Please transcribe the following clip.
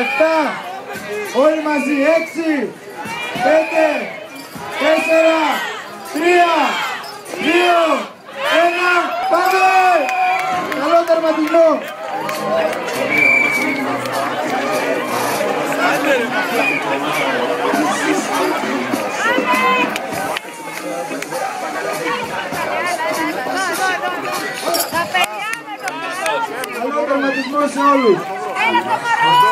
εφτά, όλοι μαζί, έξι, πέντε, τέσσερα, τρία, δύο, ένα, πάμε! Καλό τερματισμό! Καλό τερματισμό σε όλους! Έλα το